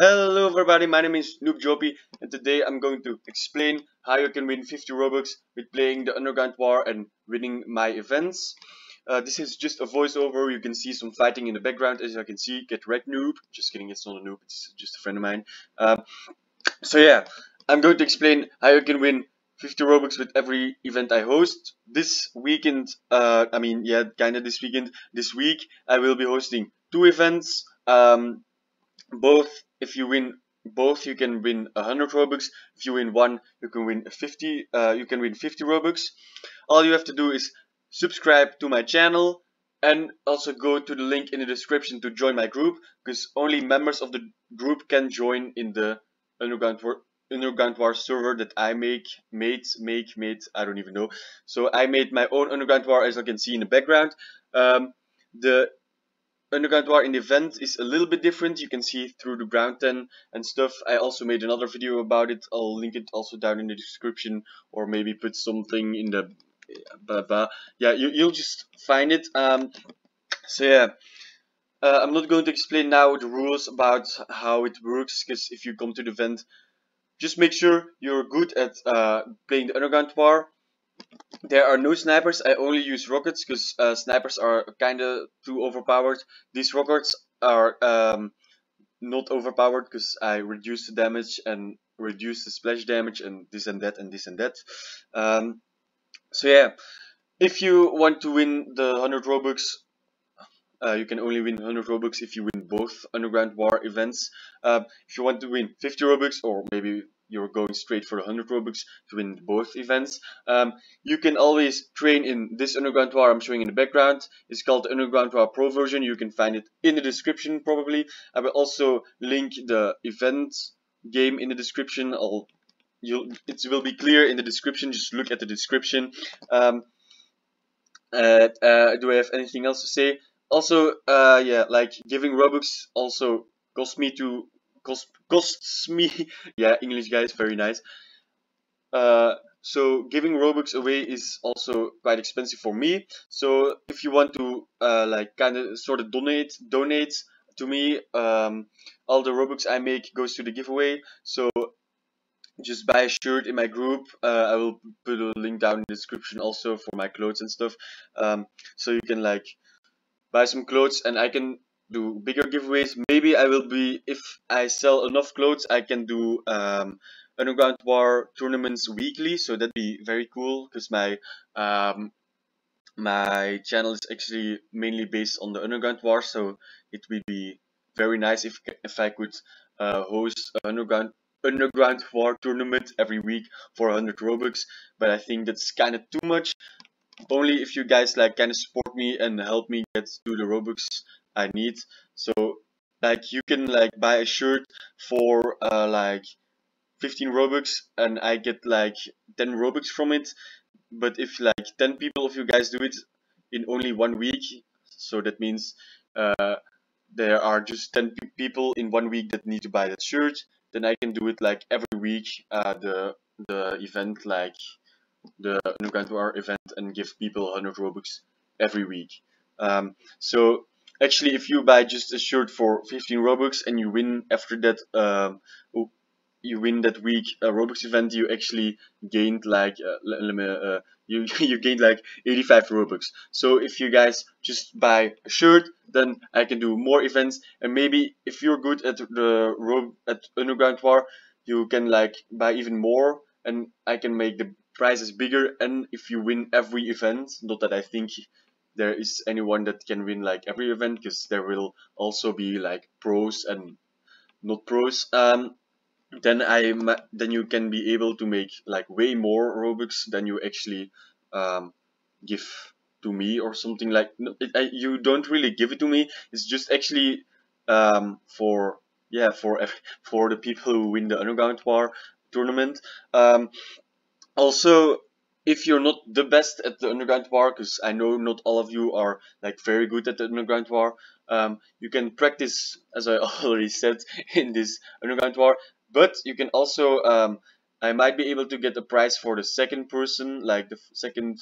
Hello everybody, my name is Noob JoPe and today I'm going to explain how you can win 50 Robux with playing the Underground War and winning my events. Uh, this is just a voiceover, you can see some fighting in the background as you can see, get red noob, just kidding it's not a noob, it's just a friend of mine. Um, so yeah, I'm going to explain how you can win 50 Robux with every event I host. This weekend, uh, I mean yeah, kinda this weekend, this week I will be hosting two events. Um, both if you win both you can win 100 robux. If you win one you can win 50 uh, you can win 50 robux. All you have to do is subscribe to my channel and also go to the link in the description to join my group because only members of the group can join in the underground war underground war server that I make made make made I don't even know. So I made my own underground war as you can see in the background. Um, the Underground War in the event is a little bit different. You can see through the ground 10 and stuff. I also made another video about it. I'll link it also down in the description or maybe put something in the blah blah. Yeah, you, you'll just find it. Um, so yeah, uh, I'm not going to explain now the rules about how it works because if you come to the event, just make sure you're good at uh, playing the Underground War there are no snipers, I only use rockets because uh, snipers are kinda too overpowered. These rockets are um, not overpowered because I reduce the damage and reduce the splash damage and this and that and this and that. Um, so yeah, if you want to win the 100 Robux, uh, you can only win 100 Robux if you win both Underground War events. Uh, if you want to win 50 Robux or maybe you're going straight for 100 Robux to win both events. Um, you can always train in this Underground War I'm showing in the background. It's called the Underground War Pro version. You can find it in the description probably. I will also link the event game in the description. I'll, it will be clear in the description. Just look at the description. Um, uh, uh, do I have anything else to say? Also, uh, yeah, like giving Robux also cost me to cost costs me. Yeah English guys very nice. Uh, so giving Robux away is also quite expensive for me. So if you want to uh, like kind of sort of donate donate to me um, all the Robux I make goes to the giveaway. So just buy a shirt in my group. Uh, I will put a link down in the description also for my clothes and stuff. Um, so you can like buy some clothes and I can do bigger giveaways. Maybe I will be, if I sell enough clothes, I can do um, Underground War tournaments weekly. So that'd be very cool because my um, my channel is actually mainly based on the Underground War. So it would be very nice if if I could uh, host Underground Underground War tournament every week for 100 Robux. But I think that's kind of too much only if you guys like kind of support me and help me get to the Robux I need. So like you can like buy a shirt for uh, like 15 Robux and I get like 10 Robux from it. But if like 10 people of you guys do it in only one week, so that means uh, there are just 10 people in one week that need to buy that shirt, then I can do it like every week, uh, the the event like the War event and give people 100 Robux every week. Um, so actually if you buy just a shirt for 15 robux and you win after that um, you win that week a robux event you actually gained like uh, uh, you you gained like 85 robux. So if you guys just buy a shirt then i can do more events. And maybe if you're good at the rob at underground war you can like buy even more and i can make the prizes bigger. And if you win every event not that i think there is anyone that can win like every event because there will also be like pros and not pros. Um then I then you can be able to make like way more robux than you actually um, give to me or something like it, I, you don't really give it to me. It's just actually um, for yeah for for the people who win the underground war tournament. Um, also if you're not the best at the underground war, because I know not all of you are like very good at the underground war, um, you can practice, as I already said, in this underground war. But you can also, um, I might be able to get a prize for the second person, like the second,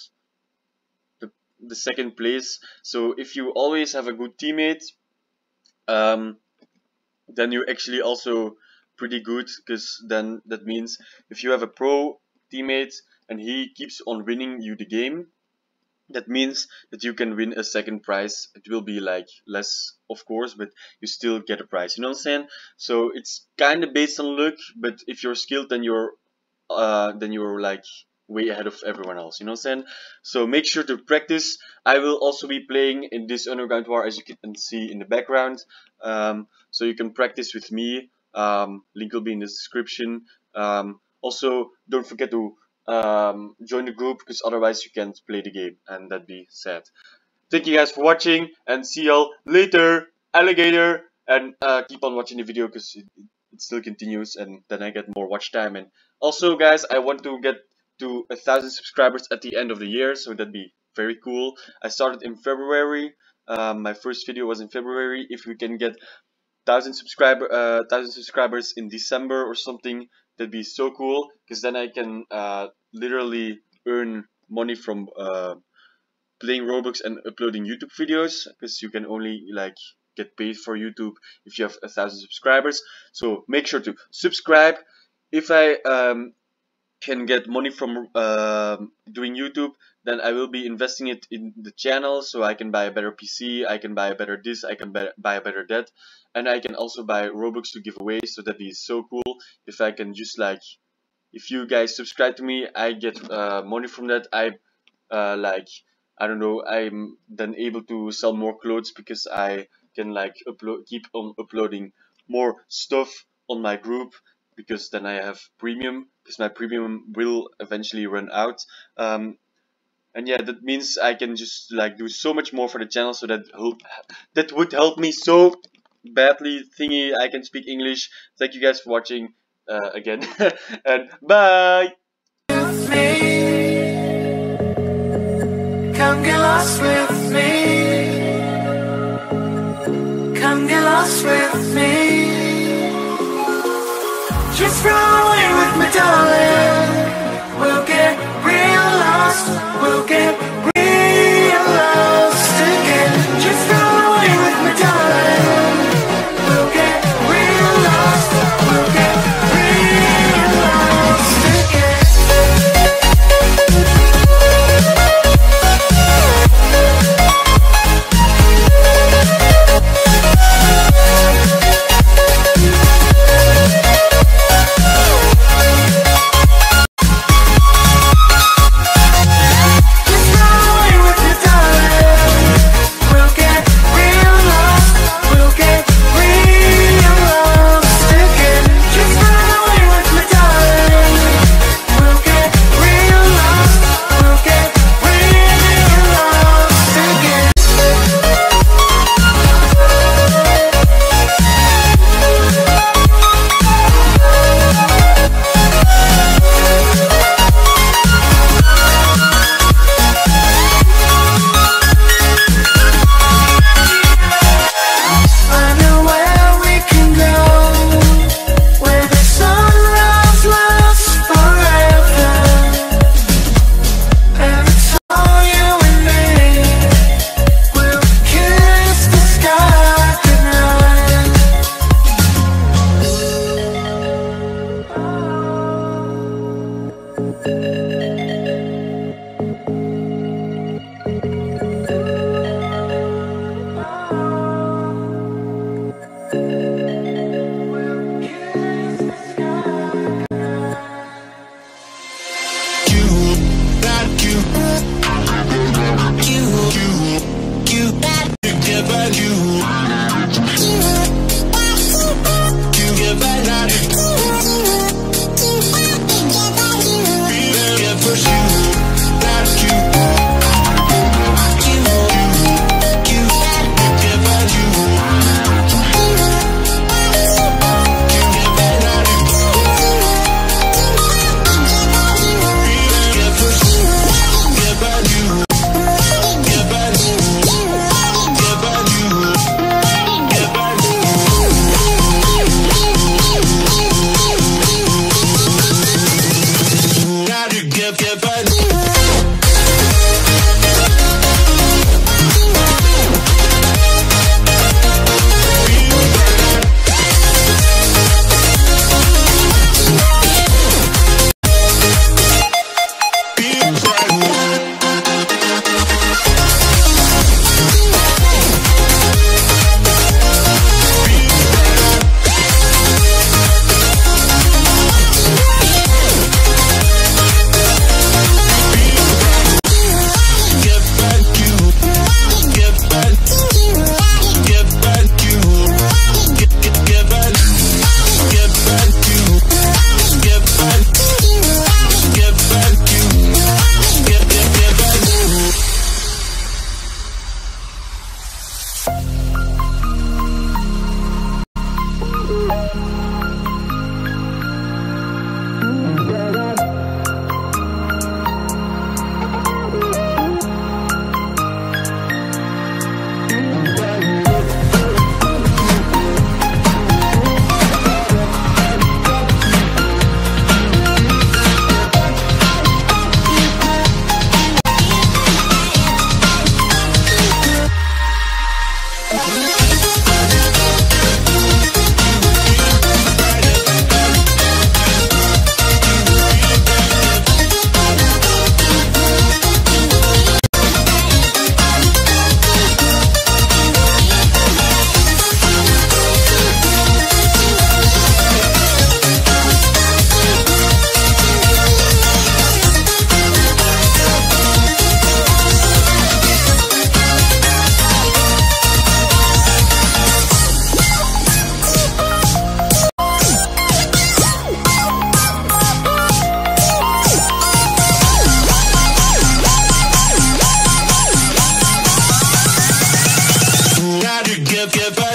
the, the second place. So if you always have a good teammate, um, then you're actually also pretty good because then that means if you have a pro teammate and he keeps on winning you the game that means that you can win a second prize. It will be like less of course but you still get a prize you know what i'm saying? So it's kind of based on luck but if you're skilled then you're uh then you're like way ahead of everyone else you know what i'm saying? So make sure to practice. I will also be playing in this underground war as you can see in the background. Um, so you can practice with me. Um, link will be in the description. Um, also don't forget to um, join the group because otherwise you can't play the game and that'd be sad. Thank you guys for watching and see y'all later, alligator, and uh, keep on watching the video because it, it still continues and then I get more watch time. And also guys, I want to get to a thousand subscribers at the end of the year, so that'd be very cool. I started in February. Um, my first video was in February. If we can get thousand subscriber, uh, thousand subscribers in December or something, that'd be so cool because then I can uh, literally earn money from uh, playing Roblox and uploading YouTube videos because you can only like get paid for YouTube if you have a thousand subscribers. So make sure to subscribe. If I um, can get money from uh, doing YouTube, then I will be investing it in the channel so I can buy a better PC, I can buy a better this, I can buy a better that, and I can also buy Robux to give away. So that'd be so cool if I can just like, if you guys subscribe to me, I get uh, money from that. I uh, like, I don't know, I'm then able to sell more clothes because I can like upload, keep on uploading more stuff on my group because then I have premium because my premium will eventually run out. Um, and yeah, that means I can just like do so much more for the channel, so that help that would help me so badly. Thingy, I can speak English. Thank you guys for watching uh, again, and bye. Come get lost with me. Come get lost with me. Just away with me, darling. We'll get real lost. We'll get gotta give, give up.